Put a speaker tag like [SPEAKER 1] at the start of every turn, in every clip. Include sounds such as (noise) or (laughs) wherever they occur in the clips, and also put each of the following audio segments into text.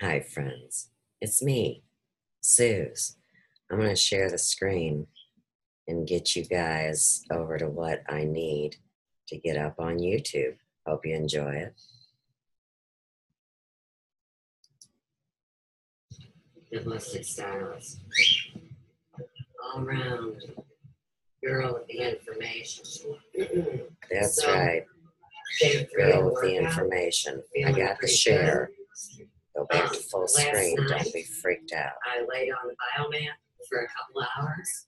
[SPEAKER 1] Hi, friends. It's me, Suze. I'm going to share the screen and get you guys over to what I need to get up on YouTube. Hope you enjoy it. Nihilistic stylist. All around girl with the information. That's
[SPEAKER 2] So,
[SPEAKER 1] right. Girl with the information. I got the share. Go back
[SPEAKER 2] Um,
[SPEAKER 1] to full
[SPEAKER 2] last
[SPEAKER 1] screen.
[SPEAKER 2] night-
[SPEAKER 1] Don't be freaked out.
[SPEAKER 2] I laid on the biomat for a couple hours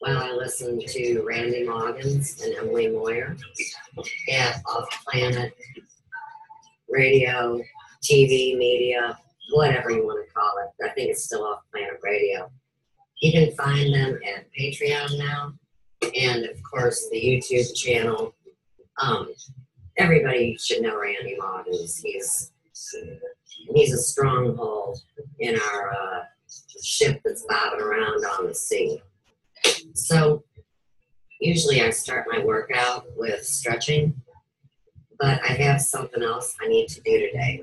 [SPEAKER 2] while I listened to Randy Maugans and Emily Moyer at Off Planet Radio, TV, media, whatever you want to call it. I think it's still Off Planet Radio. You can find them at Patreon now, and of course the YouTube channel. Um, everybody should know Randy Maugans. He's he's a stronghold in our uh, ship that's bobbing around on the sea. So, usually I start my workout with stretching, but I have something else I need to do today.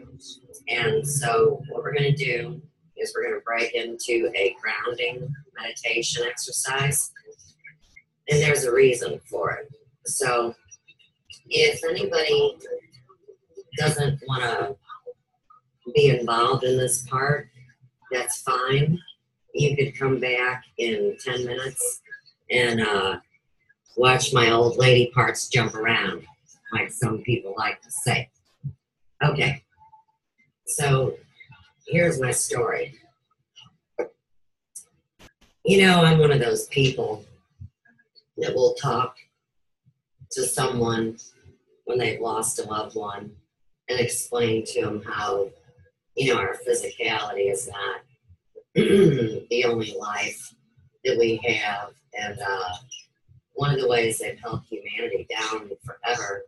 [SPEAKER 2] And so, what we're going to do is we're going to break into a grounding meditation exercise. And there's a reason for it. So, if anybody doesn't want to be involved in this part, that's fine. You could come back in 10 minutes and uh, watch my old lady parts jump around, like some people like to say. Okay, so here's my story. You know, I'm one of those people that will talk to someone when they've lost a loved one and explain to them how you know, our physicality is not (clears throat) the only life that we have. And uh, one of the ways they've held humanity down forever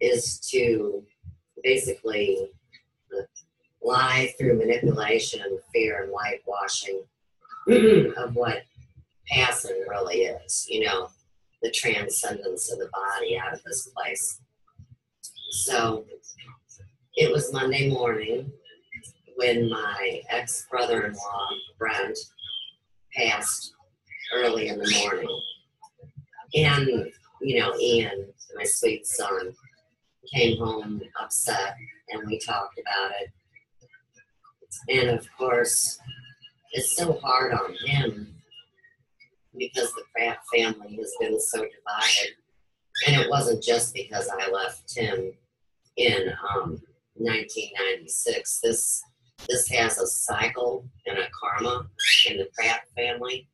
[SPEAKER 2] is to basically lie through manipulation, and fear, and whitewashing (clears throat) of what passing really is, you know, the transcendence of the body out of this place. So it was Monday morning when my ex brother in law, Brent, passed early in the morning. And, you know, Ian, my sweet son, came home upset and we talked about it. And of course, it's so hard on him because the Pratt family has been so divided. And it wasn't just because I left Tim in um, 1996. This this has a cycle and a karma in the Pratt family.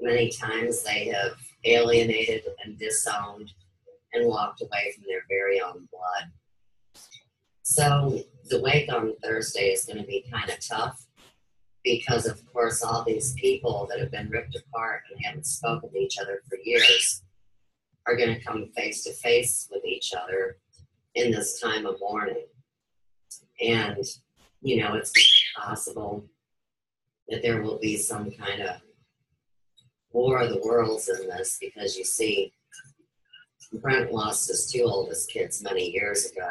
[SPEAKER 2] Many times they have alienated and disowned and walked away from their very own blood. So the wake on Thursday is going to be kind of tough because, of course, all these people that have been ripped apart and haven't spoken to each other for years are going to come face to face with each other in this time of mourning. And you know, it's possible that there will be some kind of war of the worlds in this because you see, Brent lost his two oldest kids many years ago.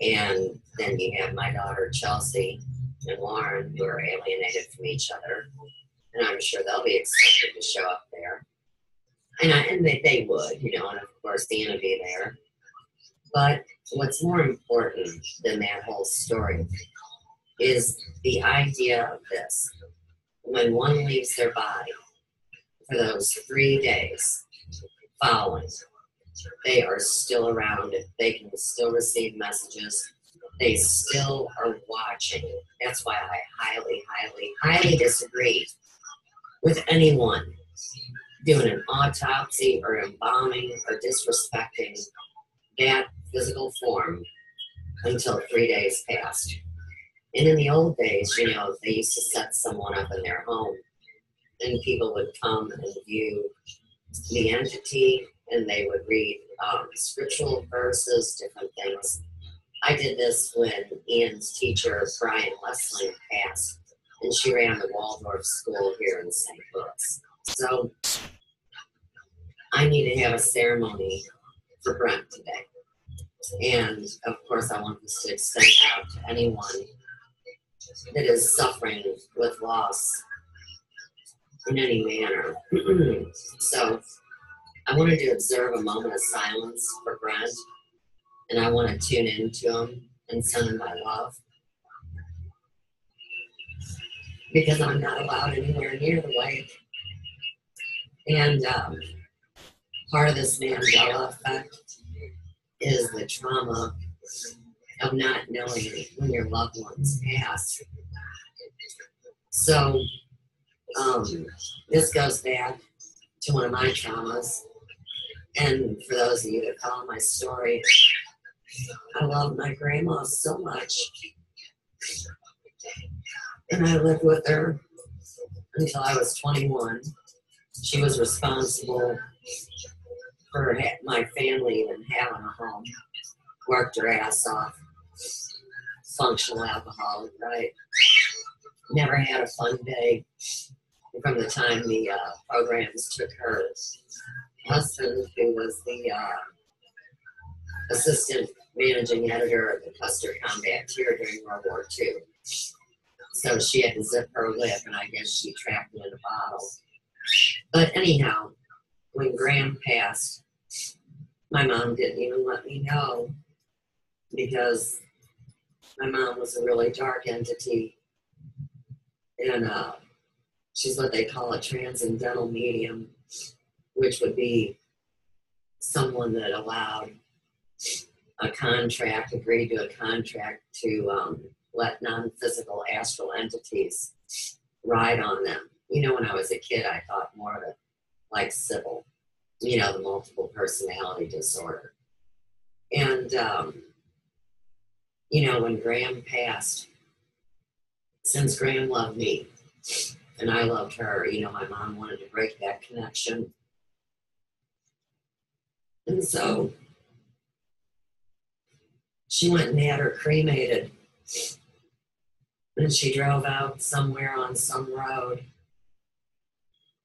[SPEAKER 2] And then you have my daughter Chelsea and Lauren who are alienated from each other. And I'm sure they'll be expected to show up there. And, I, and they, they would, you know, and of course Dean would be there. But what's more important than that whole story is the idea of this. When one leaves their body for those three days following, they are still around. They can still receive messages. They still are watching. That's why I highly, highly, highly disagree with anyone doing an autopsy or embalming or disrespecting that physical form until three days passed. And in the old days, you know, they used to set someone up in their home, and people would come and view the entity, and they would read um, scriptural verses, different things. I did this when Ian's teacher, Brian Westling, passed, and she ran the Waldorf School here in St. Louis. So I need to have a ceremony for Brent today. And of course, I want this to extend out to anyone that is suffering with loss in any manner. (clears throat) so I wanted to observe a moment of silence for Brent, and I want to tune into him and send him my love. Because I'm not allowed anywhere near the lake. And um, part of this Mandela effect is the trauma of not knowing when your loved ones pass. So um, this goes back to one of my traumas. And for those of you that follow my story, I love my grandma so much. And I lived with her until I was 21. She was responsible for my family and having a home. Worked her ass off. Functional alcoholic, right? Never had a fun day from the time the uh, programs took her husband, who was the uh, assistant managing editor of the Custer Combat Tier during World War II. So she had to zip her lip, and I guess she trapped it in a bottle. But anyhow, when Graham passed, my mom didn't even let me know because my mom was a really dark entity. And uh, she's what they call a transcendental medium, which would be someone that allowed a contract, agreed to a contract to um, let non physical astral entities ride on them. You know, when I was a kid, I thought more of it like Sybil, you know, the multiple personality disorder. And, um, you know, when Graham passed, since Graham loved me and I loved her, you know, my mom wanted to break that connection. And so she went and had her cremated. And she drove out somewhere on some road.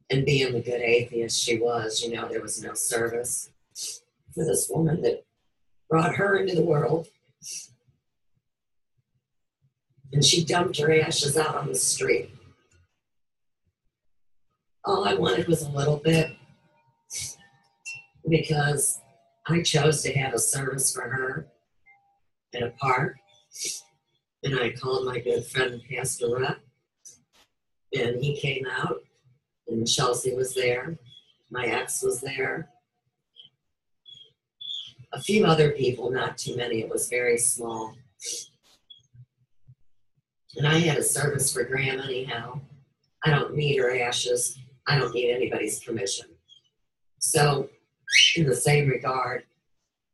[SPEAKER 2] And being the good atheist she was, you know, there was no service for this woman that brought her into the world. And she dumped her ashes out on the street. All I wanted was a little bit because I chose to have a service for her in a park. And I called my good friend Pastor Rep, and he came out, and Chelsea was there. My ex was there. A few other people, not too many. It was very small. And I had a service for Graham anyhow. I don't need her ashes. I don't need anybody's permission. So, in the same regard,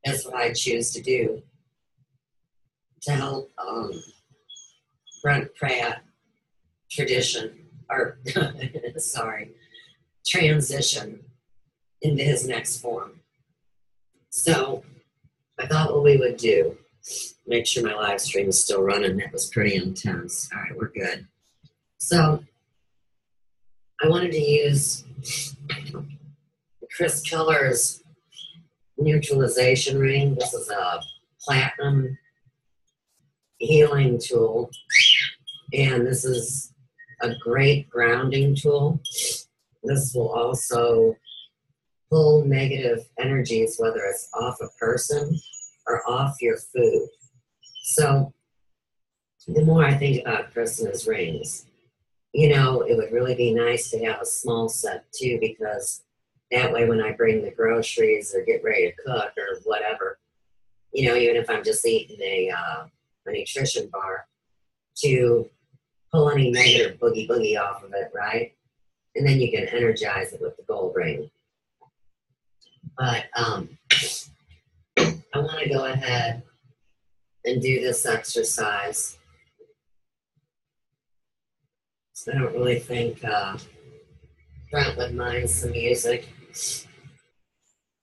[SPEAKER 2] that's what I choose to do to help um, Brent Pratt tradition, or (laughs) sorry, transition into his next form. So I thought what we would do, make sure my live stream is still running. That was pretty intense. All right, we're good. So I wanted to use Chris Keller's neutralization ring. This is a platinum healing tool. And this is a great grounding tool. This will also pull negative energies, whether it's off a person or off your food. So the more I think about Christmas rings, you know, it would really be nice to have a small set too, because that way when I bring the groceries or get ready to cook or whatever, you know, even if I'm just eating a uh, a nutrition bar to pull any negative boogie boogie off of it, right? And then you can energize it with the gold ring. But um, I want to go ahead and do this exercise. So I don't really think uh, Brent would mind some music.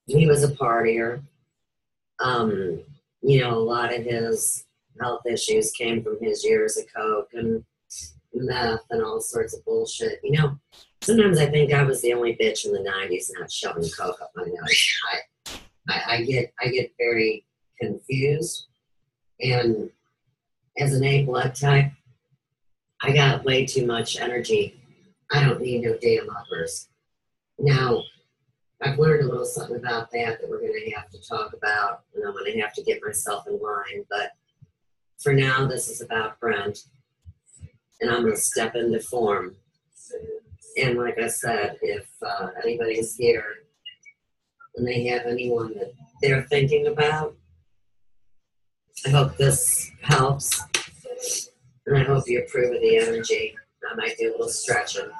[SPEAKER 2] He was a partier. Um, you know, a lot of his health issues came from his years of coke and meth and all sorts of bullshit. You know, sometimes I think I was the only bitch in the '90s not shoving coke up my nose. I, I, I get I get very confused, and as an A blood type,
[SPEAKER 3] I got way too much energy. I don't need no damn uppers. Now, I've learned a little something about that that we're going to have to talk about, and I'm going to have to get myself in line. But for now, this is about Brent, and I'm going to step into form. And like I said, if uh, anybody's here and they have anyone that they're thinking about, I hope this helps. And I hope you approve of the energy. I might do a little stretching.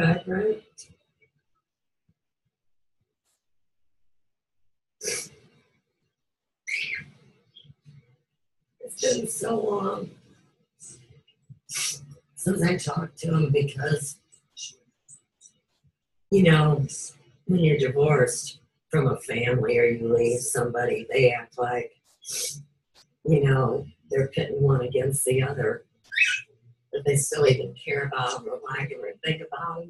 [SPEAKER 3] I right? It's been so long since I talked to him because, you know, when you're divorced from a family or you leave somebody, they act like, you know, they're pitting one against the other. That they still even care about or like or think about.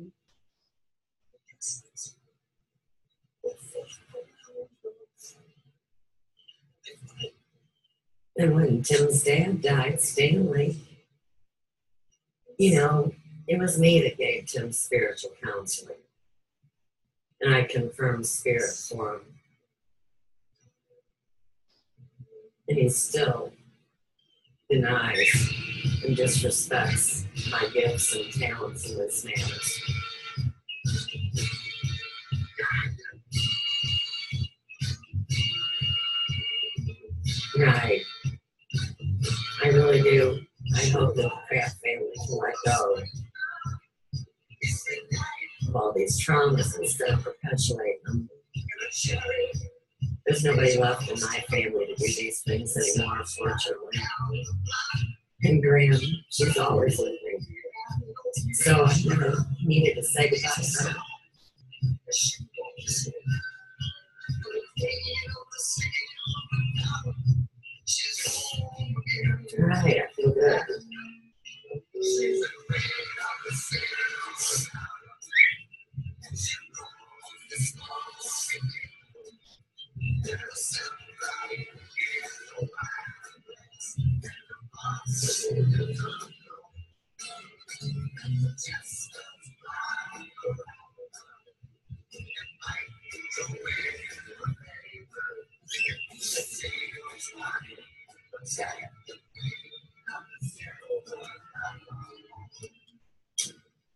[SPEAKER 3] And when Tim's dad died, Stanley, you know, it was me that gave Tim spiritual counseling. And I confirmed spirit for him. And he's still denies and disrespects my gifts and talents in this manner. Right. I really do. I hope the Pratt family can let go.
[SPEAKER 2] of all these traumas instead of perpetuating them. There's nobody left in my family to do these things anymore, unfortunately. And Graham, she's always me. So I never needed to say goodbye to her. Right, I feel good.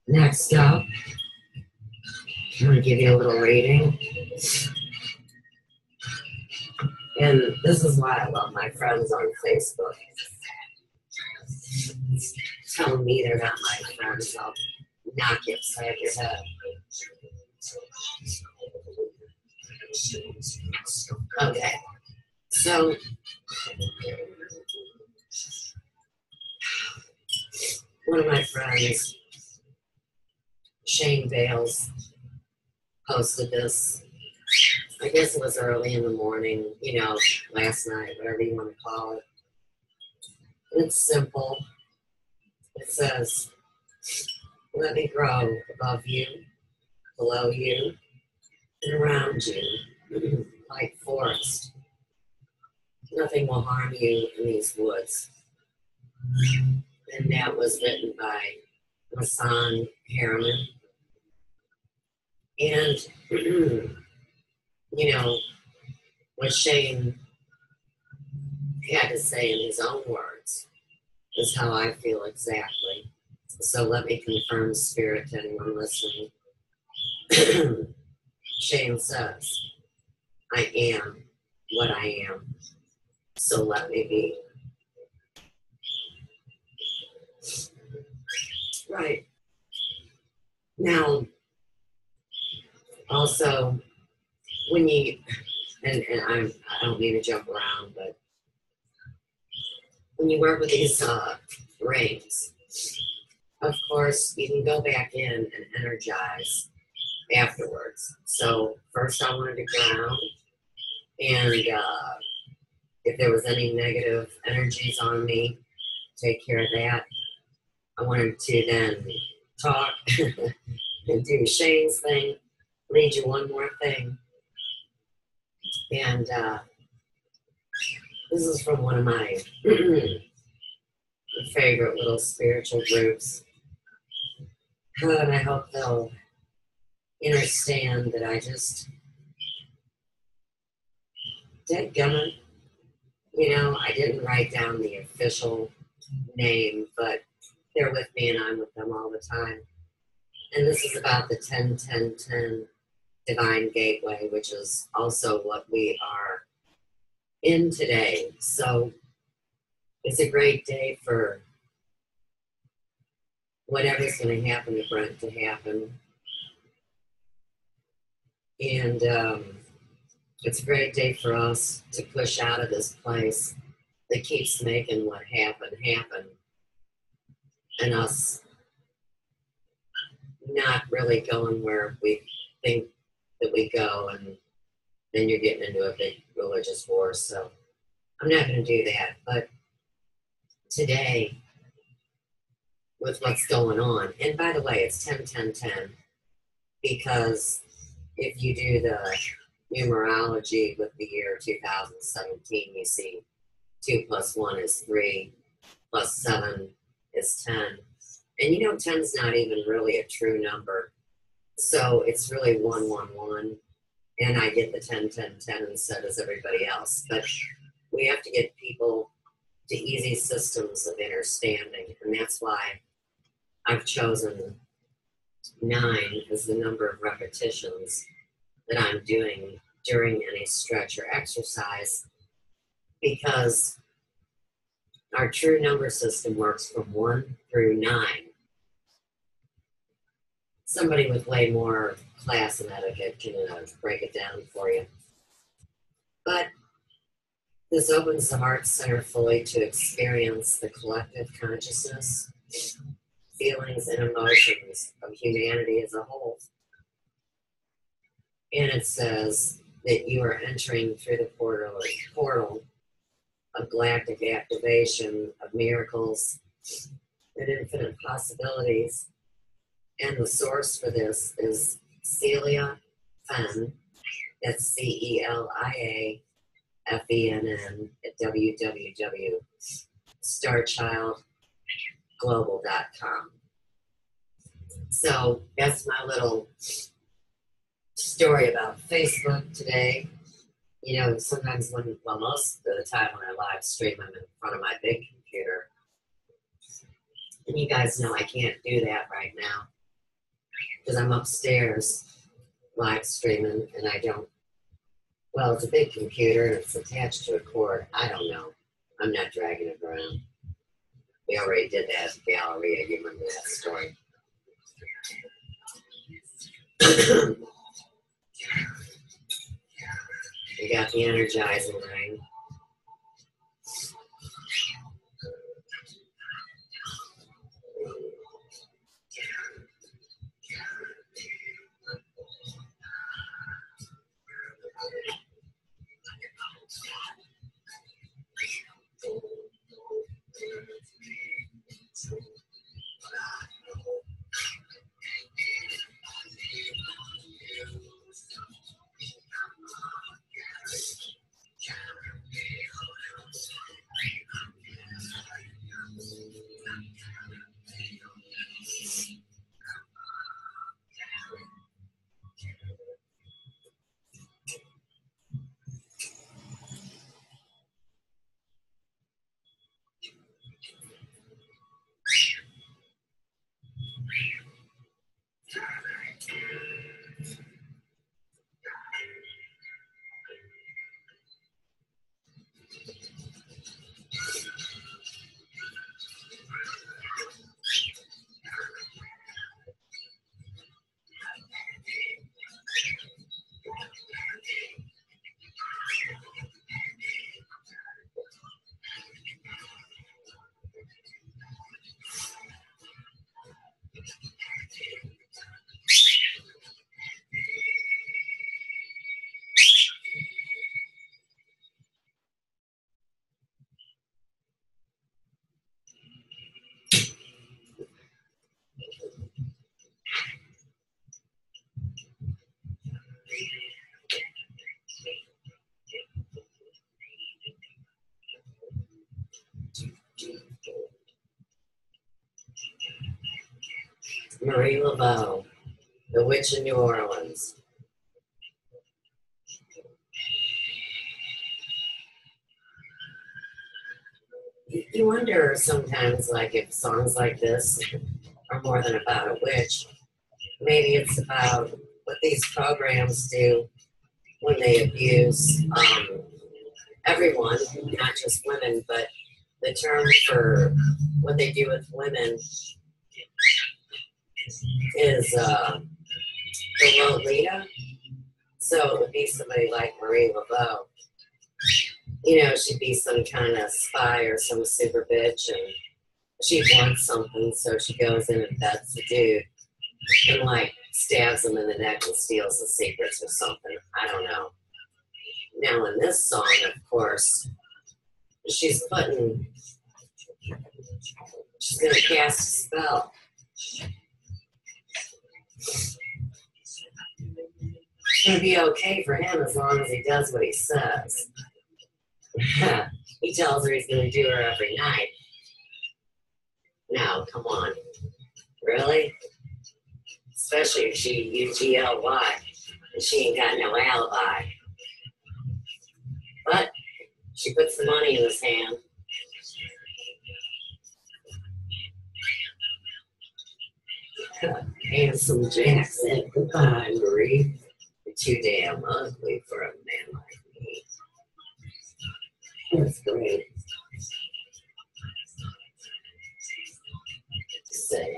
[SPEAKER 2] Next up, I'm going to give you a little reading. And this is why I love my friends on Facebook. Telling me they're not my friends, I'll knock you upside your head. Okay, so one of my friends, Shane Bales, posted this. I guess it was early in the morning, you know, last night, whatever you want to call it. It's simple. It says, Let me grow above you, below you, and around you, (clears throat) like forest. Nothing will harm you in these woods. And that was written by Hassan Harriman. And, (clears throat) you know, what Shane had to say in his own words is how I feel exactly. So let me confirm spirit to anyone listening. (clears throat) Shane says, I am what I am. So let me be. Right. Now, also, when you, and, and I'm, I don't mean to jump around, but when you work with these uh, rings, of course, you can go back in and energize afterwards. So first I wanted to ground, and uh, if there was any negative energies on me, take care of that. I wanted to then talk (laughs) and do Shane's thing, read you one more thing. And uh, this is from one of my (clears throat) favorite little spiritual groups. And I hope they'll understand that I just dead gummit. You know, I didn't write down the official name, but they're with me and I'm with them all the time. And this is about the 10 10 10 Divine Gateway, which is also what we are in today. So it's a great day for whatever's going to happen to Brent to happen. And um, it's a great day for us to push out of this place that keeps making what happened happen and us not really going where we think that we go and then you're getting into a big religious war so i'm not going to do that but today with what's going on and by the way it's 10 10 10 because if you do the numerology with the year 2017 you see 2 plus 1 is 3 plus 7 is 10. And you know, 10 is not even really a true number. So it's really 111. And I get the 10, 10, 10 instead as everybody else. But we have to get people to easy systems of understanding. And that's why I've chosen nine as the number of repetitions that I'm doing during any stretch or exercise because our true number system works from 1 through 9. Somebody with way more class and etiquette can uh, break it down for you. But this opens the heart center fully to experience the collective consciousness, feelings, and emotions of humanity as a whole. And it says that you are entering through the portal, portal of galactic activation of miracles and infinite possibilities. And the source for this is Celia Fenn. That's C E L I A F E N N at www.starchildglobal.com. So that's my little story about Facebook today. You know, sometimes when, well, most of the time when I live stream, I'm in front of my big computer. And you guys know I can't do that right now because I'm upstairs live streaming and I don't, well, it's a big computer and it's attached to a cord. I don't know. I'm not dragging it around. We already did that at the Galleria. You remember that story. (coughs) we got the energizing ring. Marie Laveau, The Witch in New Orleans. You wonder sometimes, like, if songs like this are more than about a witch. Maybe it's about what these programs do when they abuse um, everyone, not just women, but the term for what they do with women is uh, the Lolita. So it would be somebody like Marie Laveau. You know, she'd be some kind of spy or some super bitch, and she wants something, so she goes in and bets the dude and like stabs him in the neck and steals the secrets or something. I don't know. Now, in this song, of course, she's putting, she's going to cast a spell gonna be okay for him as long as he does what he says. (laughs) he tells her he's gonna do her every night. Now, come on. Really? Especially if she U-G-L-Y and she ain't got no alibi. But she puts the money in his hand Handsome Jackson. Goodbye, Marie. You're too damn ugly for a man like me. That's great. Say,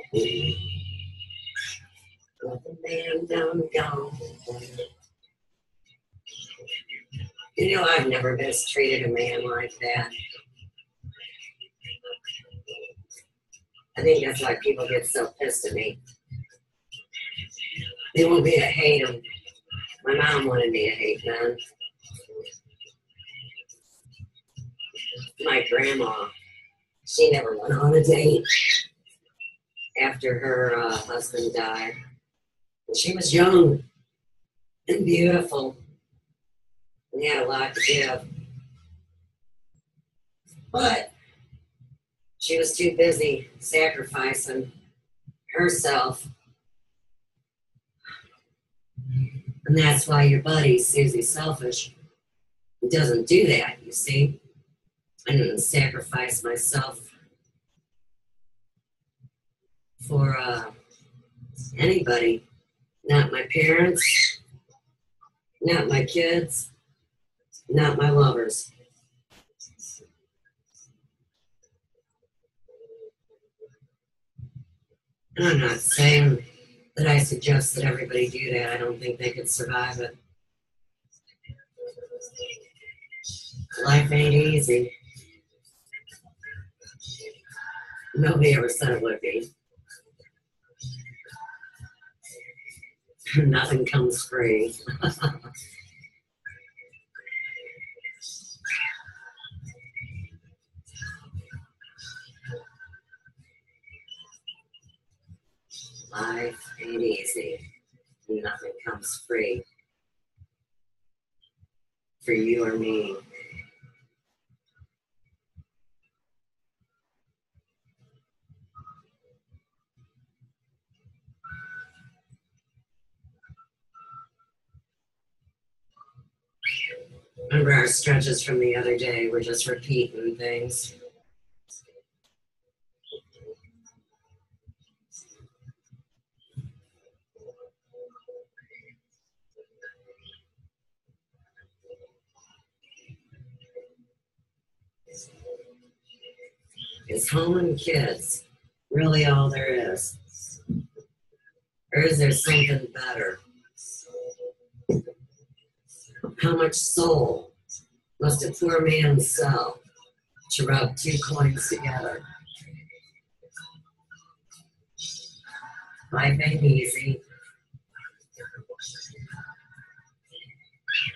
[SPEAKER 2] With a man down gone. You know, I've never mistreated a man like that. I think that's why people get so pissed at me. They want to hate them. My mom wanted me to hate men. My grandma, she never went on a date after her uh, husband died. She was young and beautiful and had a lot to give. But she was too busy sacrificing herself. And that's why your buddy, Susie Selfish, doesn't do that, you see. I didn't sacrifice myself for uh, anybody. Not my parents, not my kids, not my lovers. And I'm not saying that I suggest that everybody do that. I don't think they could survive it. Life ain't easy. Nobody ever said it would be. (laughs) Nothing comes free. (laughs) Life ain't easy. Nothing comes free for you or me. Remember our stretches from the other day, we're just repeating things. Home and kids really all there is? Or is there something better? How much soul must a poor man sell to rub two coins together? Life ain't easy.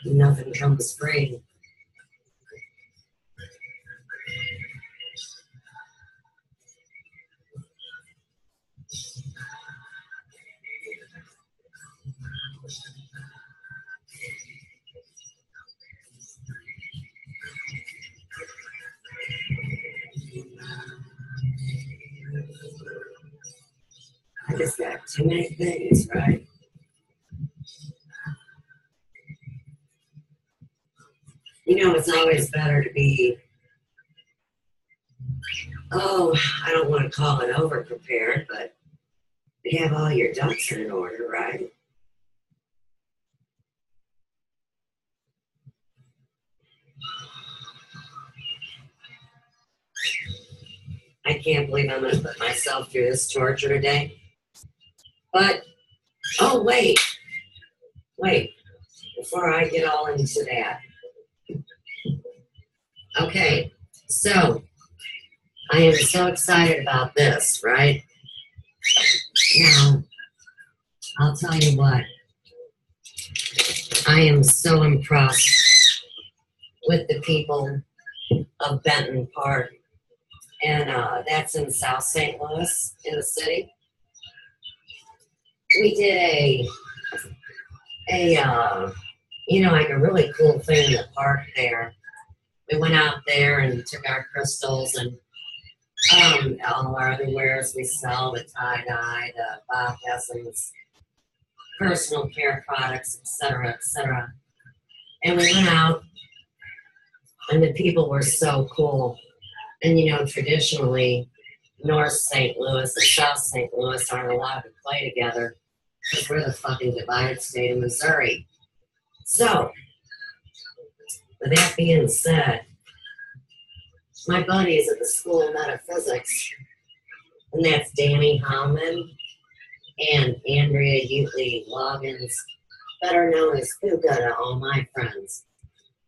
[SPEAKER 2] Nothing comes free. I just got too many things, right? You know, it's always better to be, oh, I don't want to call it over prepared, but you have all your ducks in order, right? I can't believe I'm going to put myself through this torture today. But, oh, wait, wait, before I get all into that. Okay, so I am so excited about this, right? Now, I'll tell you what, I am so impressed with the people of Benton Park and uh, that's in South St. Louis in the city. We did a a uh, you know like a really cool thing in the park there. We went out there and took our crystals and um, all our other wares we sell, the tie dye, the Bob Essence, personal care products, etc., etc. And we went out, and the people were so cool and you know, traditionally, North St. Louis and South St. Louis aren't allowed to play together because we're the fucking divided state of Missouri. So, with that being said, my buddy is at the School of Metaphysics, and that's Danny Hallman. and Andrea Utley Loggins, better known as Puka to all my friends.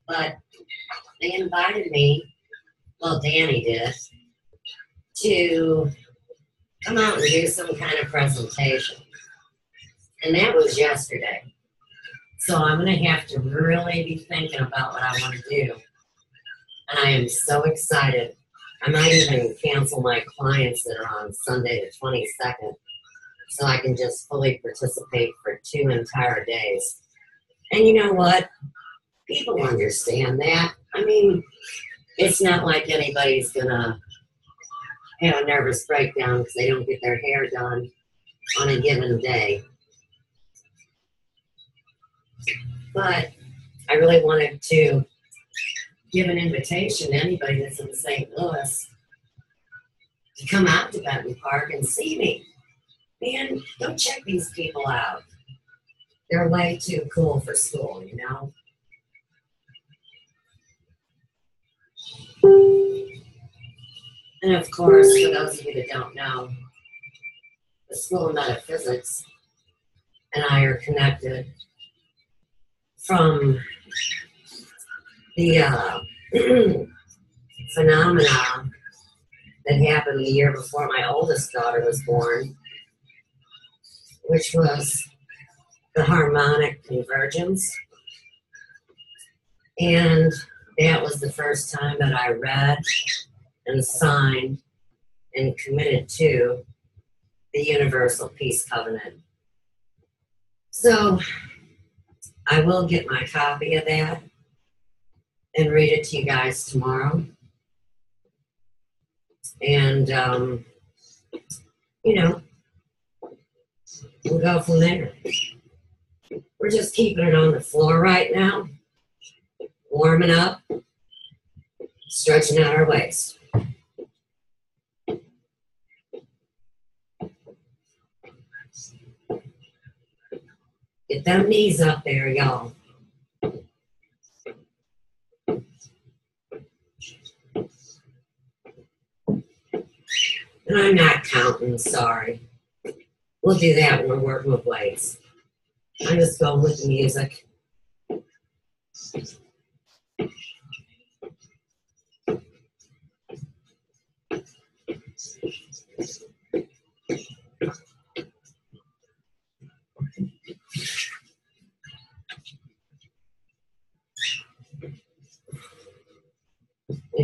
[SPEAKER 2] But they invited me, well, Danny did, to come out and do some kind of presentation. And that was yesterday. So I'm going to have to really be thinking about what I want to do. And I am so excited. I might even cancel my clients that are on Sunday the 22nd so I can just fully participate for two entire days. And you know what? People understand that. I mean, it's not like anybody's going to have a nervous breakdown because they don't get their hair done on a given day. But I really wanted to give an invitation to anybody that's in St. Louis to come out to Benton Park and see me. Man, go check these people out. They're way too cool for school, you know? And of course, for those of you that don't know, the School of Metaphysics and I are connected from the uh, (clears throat) phenomena that happened the year before my oldest daughter was born, which was the harmonic convergence. And that was the first time that I read and signed and committed to the Universal Peace Covenant. So I will get my copy of that and read it to you guys tomorrow. And, um, you know, we'll go from there. We're just keeping it on the floor right now, warming up, stretching out our waist. Get them knees up there, y'all. And I'm not counting, sorry. We'll do that when we're working with weights. I'm just going with the music.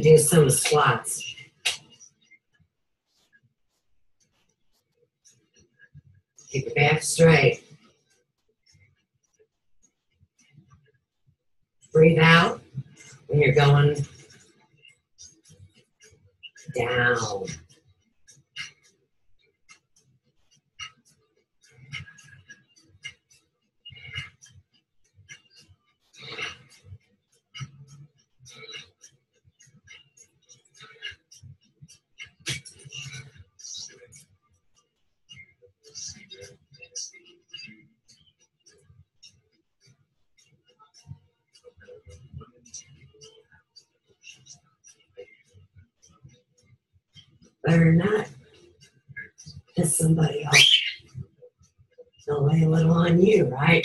[SPEAKER 2] Do some squats. Keep your back straight. Breathe out when you're going down. Better not piss somebody off. They'll lay a little on you, right?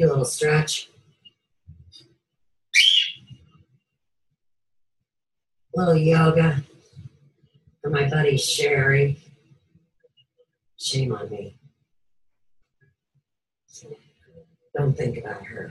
[SPEAKER 2] Do a little stretch. A little yoga for my buddy Sherry. Shame on me. Don't think about her.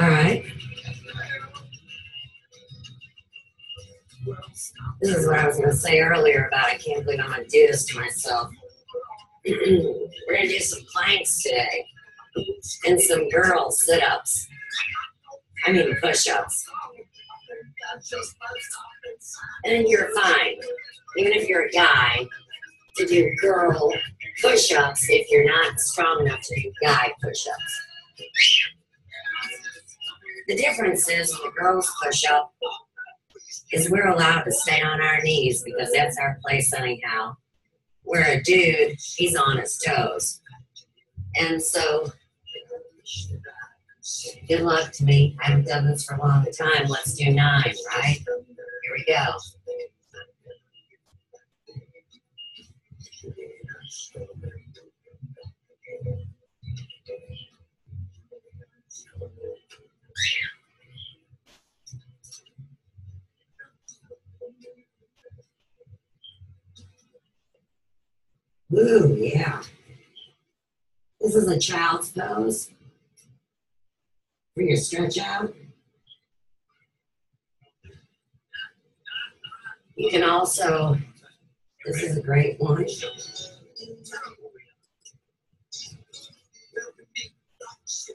[SPEAKER 3] All right. This is what I was going to say earlier about I can't believe I'm going to do this to myself. (clears throat) We're going to do some planks today and some girl sit ups. I mean, push ups. And you're fine, even if you're a guy, to do girl push ups if you're not strong enough to do guy push ups. The difference is the girls push up is we're allowed to stay on our knees because that's our place anyhow. Where a dude, he's on his toes. And so, good luck to me. I haven't done this for a long time. Let's do nine, right? Here we go. Ooh, yeah. This is a child's pose. For your stretch out. You can also, this is a great one.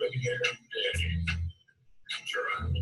[SPEAKER 3] Ready, ready, ready. Turn around.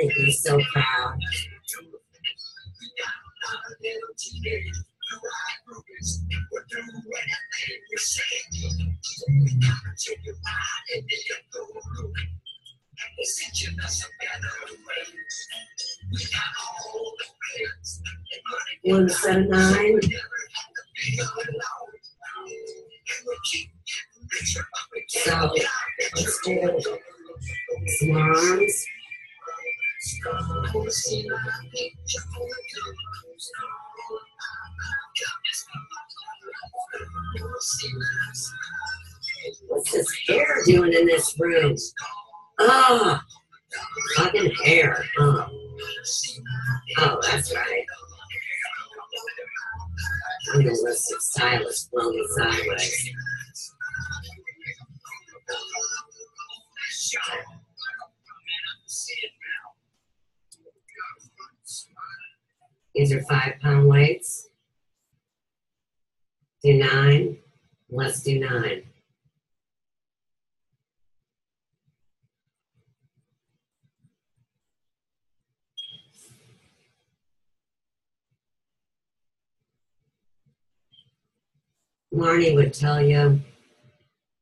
[SPEAKER 3] and be so proud. One seven nine. Room? Ah, fucking hair. Oh, oh that's right. I'm the unrealistic stylist floating sideways. These are five pound weights. Do nine. Let's do nine. Marnie would tell you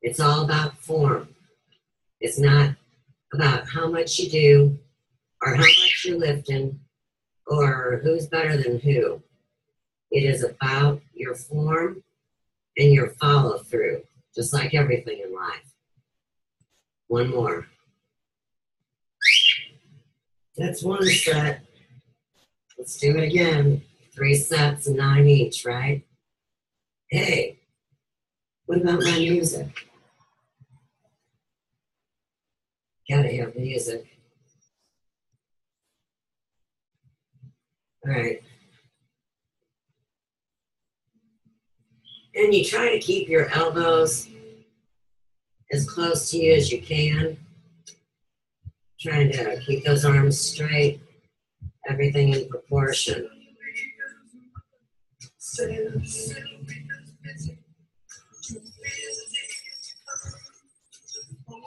[SPEAKER 3] it's all about form. It's not about how much you do or how much you're lifting or who's better than who. It is about your form and your follow through, just like everything in life. One more. That's one set. Let's do it again. Three sets nine each, right? Hey, what about my music? Gotta have music. All right. And you try to keep your elbows as close to you as you can. Trying to keep those arms straight, everything in proportion.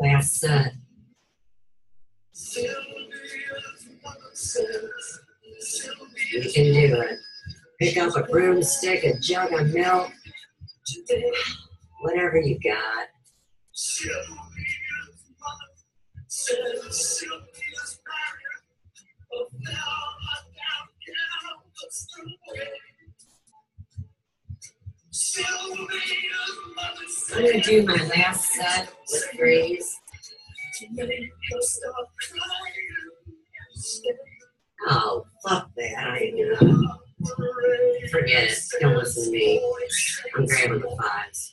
[SPEAKER 3] Last set. You can do it. Pick up a broomstick, a jug of milk, whatever you got. I'm gonna do my last set with threes. Oh, fuck that. I gonna. Forget it. Don't listen to me. I'm grabbing the fives.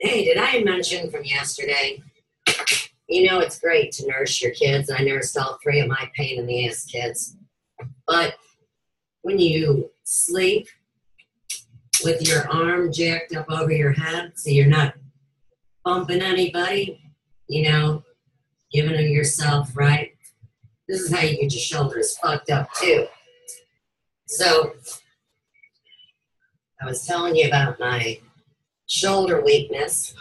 [SPEAKER 3] Hey, did I mention from yesterday? You know, it's great to nurse your kids. I nursed all three of my pain in the ass kids. But when you sleep with your arm jacked up over your head so you're not bumping anybody, you know, giving them yourself right. This is how you get your shoulders fucked up too. So I was telling you about my shoulder weakness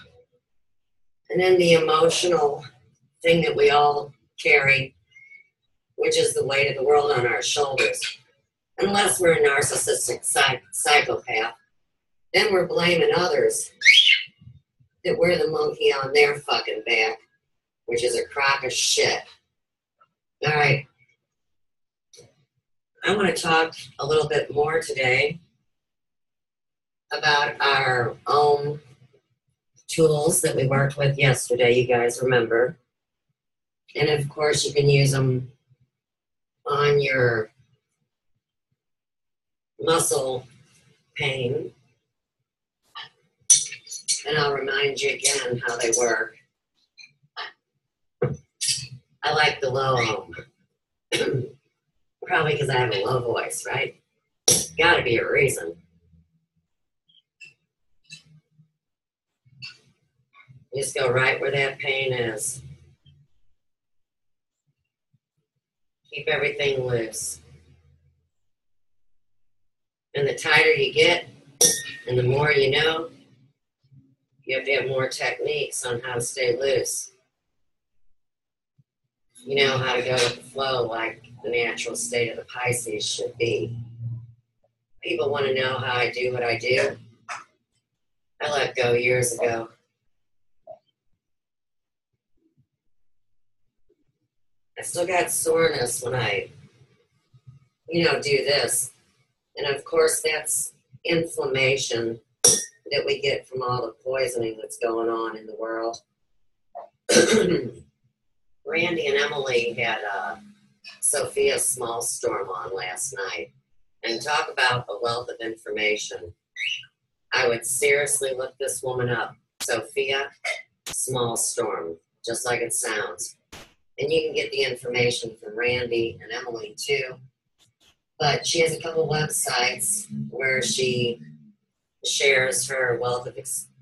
[SPEAKER 3] and then the emotional thing that we all carry, which is the weight of the world on our shoulders. Unless we're a narcissistic psych- psychopath, then we're blaming others that we're the monkey on their fucking back, which is a crock of shit. All right.
[SPEAKER 2] I want to talk a little bit more today about our own tools that we worked with yesterday. You guys remember. And of course, you can use them on your muscle pain. And I'll remind you again how they work. I like the low. (clears throat) Probably because I have a low voice, right? Gotta be a reason. Just go right where that pain is. Keep everything loose. And the tighter you get, and the more you know, you have to have more techniques on how to stay loose. You know how to go with the flow like the natural state of the Pisces should be. People want to know how I do what I do. I let go years ago. I still got soreness when I, you know, do this. And of course, that's inflammation that we get from all the poisoning that's going on in the world. (clears throat) Randy and Emily had uh, Sofia Smallstorm on last night and talk about a wealth of information. I would seriously look this woman up. Sophia Small Storm, just like it sounds. And you can get the information from Randy and Emily too. But she has a couple websites where she shares her wealth of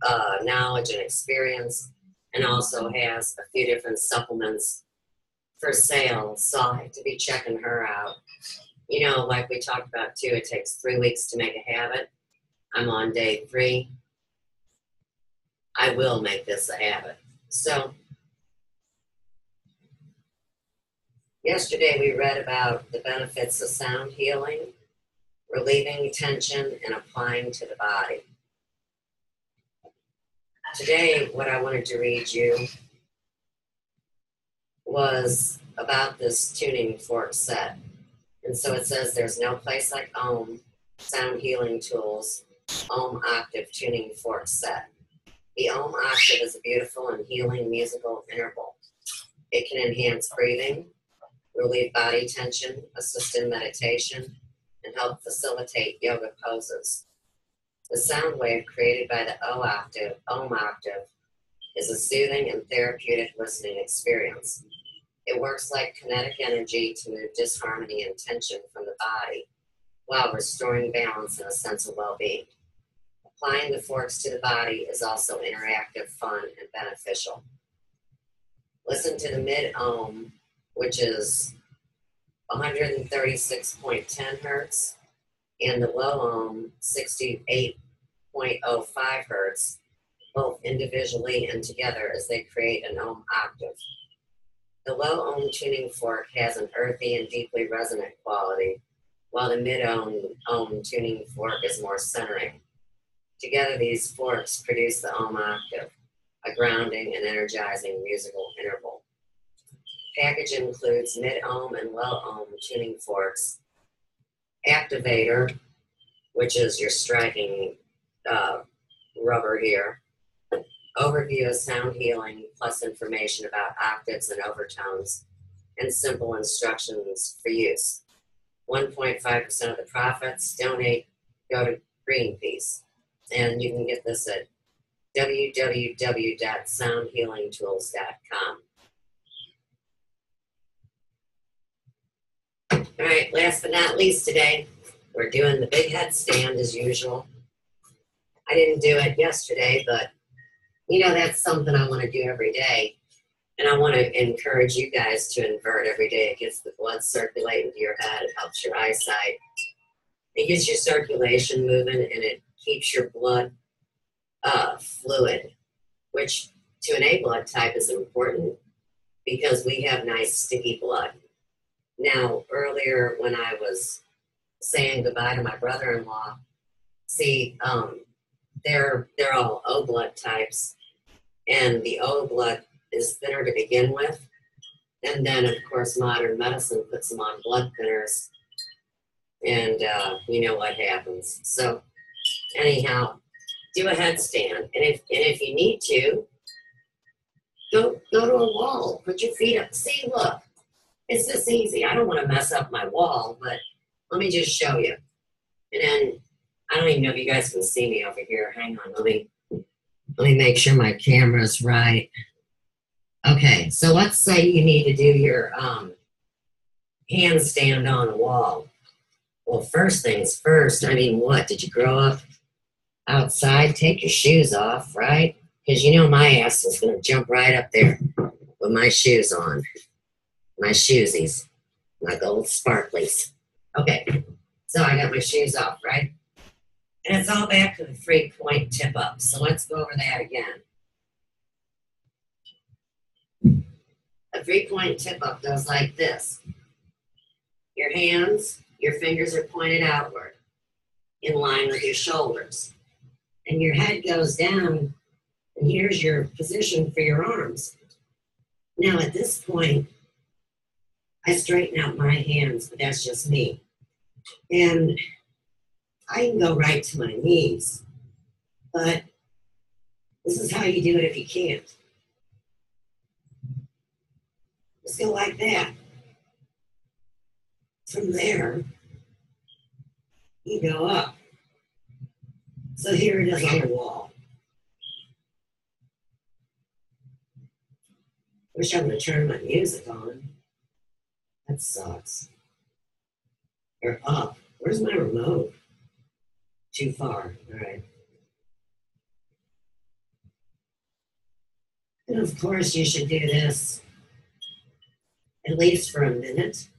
[SPEAKER 2] uh, knowledge and experience, and also has a few different supplements for sale. So I have to be checking her out. You know, like we talked about too, it takes three weeks to make a habit. I'm on day three. I will make this a habit. So Yesterday, we read about the benefits of sound healing, relieving tension, and applying to the body. Today, what I wanted to read you was about this tuning fork set. And so it says there's no place like Om Sound Healing Tools Om Octave Tuning Fork Set. The Om Octave is a beautiful and healing musical interval. It can enhance breathing, relieve body tension, assist in meditation, and help facilitate yoga poses. The sound wave created by the O octave, Om octave, is a soothing and therapeutic listening experience. It works like kinetic energy to move disharmony and tension from the body while restoring balance and a sense of well being. Applying the forks to the body is also interactive, fun, and beneficial. Listen to the mid ohm which is 136.10 hertz, and the low ohm, 68.05 hertz, both individually and together as they create an ohm octave. The low ohm tuning fork has an earthy and deeply resonant quality, while the mid ohm ohm tuning fork is more centering. Together, these forks produce the ohm octave, a grounding and energizing musical interval package includes mid-ohm and low-ohm tuning forks, activator, which is your striking uh, rubber here, overview of sound healing, plus information about octaves and overtones, and simple instructions for use. 1.5% of the profits donate go to Greenpeace. And you can get this at www.soundhealingtools.com. All right, last but not least today, we're doing the big headstand as usual. I didn't do it yesterday, but you know, that's something I want to do every day. And I want to encourage you guys to invert every day. It gets the blood circulating to your head, it helps your eyesight, it gets your circulation moving, and it keeps your blood uh, fluid, which to an A blood type is important because we have nice sticky blood. Now, earlier when I was saying goodbye to my brother-in-law, see, um, they're they're all O blood types, and the O blood is thinner to begin with, and then of course modern medicine puts them on blood thinners and uh, you know what happens. So, anyhow, do a headstand, and if and if you need to, go go to a wall. Put your feet up. See, look, it's this easy. I don't want to mess up my wall, but let me just show you. And then I don't even know if you guys can see me over here. Hang on, let me let me make sure my camera's right. Okay, so let's say you need to do your um, handstand on a wall. Well, first things first, I mean, what? Did you grow up outside? Take your shoes off, right? Because you know my ass is going to jump right up there with my shoes on. My shoesies, my gold sparklies. Okay, so I got my shoes off, right? And it's all back to the three point tip up. So let's go over that again. A three point tip up goes like this. Your hands, your fingers are pointed outward in line with your shoulders. And your head goes down, and here's your position for your arms. Now, at this point, I straighten out my hands, but that's just me. And I can go right to my knees, but this is how you do it if you can't. Just go like that. From there, you go up. So here it is on the wall. Wish I would have turned my music on. That sucks. You're up. Ah, where's my remote? Too far. All right. And of course, you should do this at least for a minute,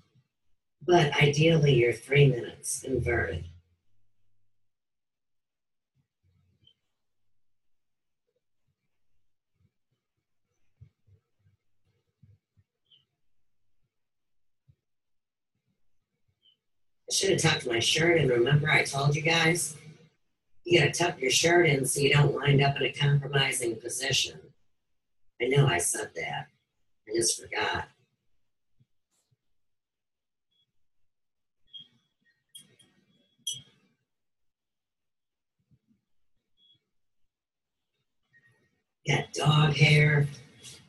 [SPEAKER 2] but ideally, you're three minutes inverted. I should have tucked my shirt in. Remember, I told you guys? You gotta tuck your shirt in so you don't wind up in a compromising position. I know I said that. I just forgot. Got dog hair,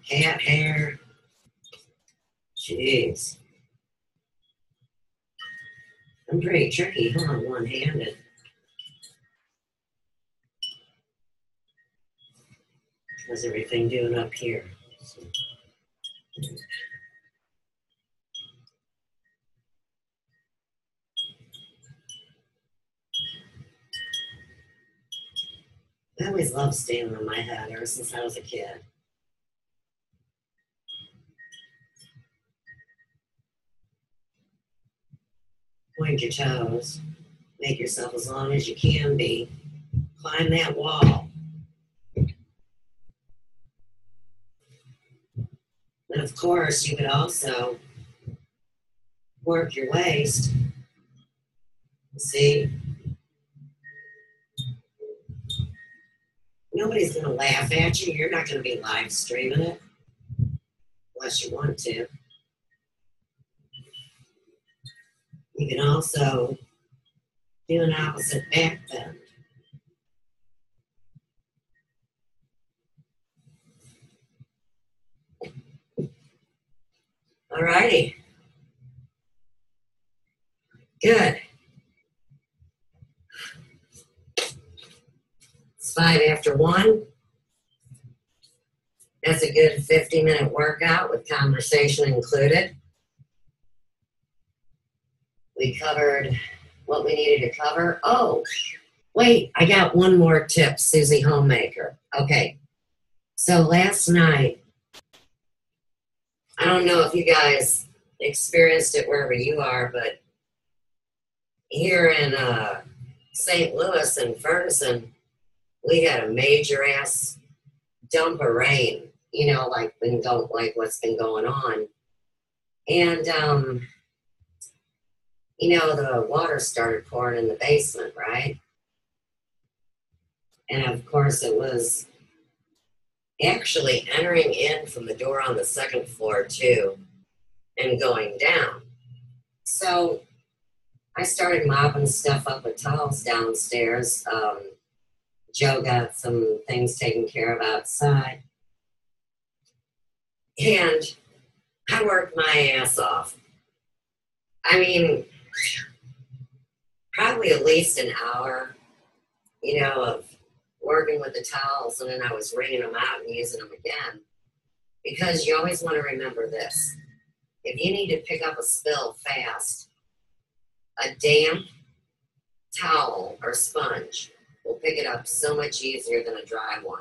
[SPEAKER 2] cat hair. Jeez. I'm pretty tricky, huh? One handed. How's everything doing up here? I always loved standing on my head ever since I was a kid. Point your toes. Make yourself as long as you can be. Climb that wall. And of course, you could also work your waist. See? Nobody's going to laugh at you. You're not going to be live streaming it unless you want to. You can also do an opposite back bend. All righty. Good. It's five after one. That's a good 50 minute workout with conversation included. We covered what we needed to cover. Oh, wait, I got one more tip, Susie Homemaker. Okay, so last night, I don't know if you guys experienced it wherever you are, but here in uh, St. Louis and Ferguson, we had a major ass dump of rain, you know, like been go like what's been going on. And um, you know, the water started pouring in the basement, right? And of course, it was actually entering in from the door on the second floor, too, and going down. So I started mopping stuff up with towels downstairs. Um, Joe got some things taken care of outside. And I worked my ass off. I mean, probably at least an hour, you know, of working with the towels, and then I was wringing them out and using them again. Because you always want to remember this if you need to pick up a spill fast, a damp towel or sponge will pick it up so much easier than a dry one.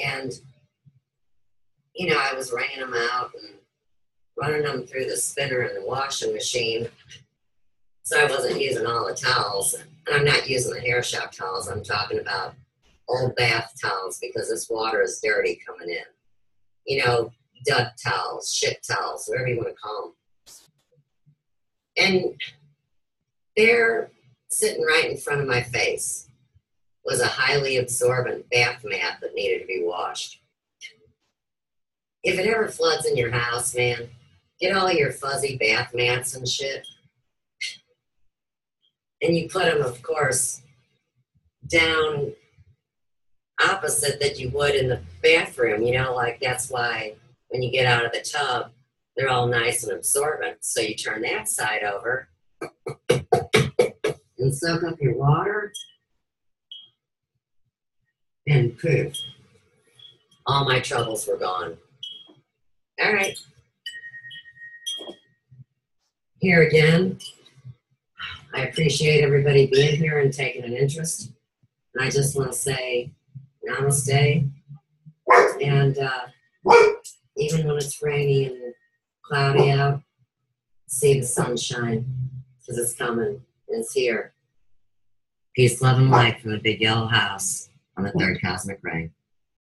[SPEAKER 2] And, you know, I was wringing them out and running them through the spinner and the washing machine. So I wasn't using all the towels. And I'm not using the hair shop towels. I'm talking about old bath towels because this water is dirty coming in. You know, duck towels, shit towels, whatever you want to call them. And there, sitting right in front of my face, was a highly absorbent bath mat that needed to be washed. If it ever floods in your house, man, get all your fuzzy bath mats and shit. And you put them, of course, down opposite that you would in the bathroom, you know, like that's why when you get out of the tub, they're all nice and absorbent. So you turn that side over and soak up your water and poof. All my troubles were gone. All right. Here again, I appreciate everybody being here and taking an interest. And I just want to say namaste. And uh, even when it's rainy and cloudy out, see the sunshine because it's coming. It's here. Peace, love, and light from the big yellow house on the third cosmic ring.